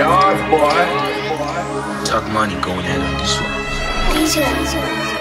yard, boy. Talk money going in on this one. DJ.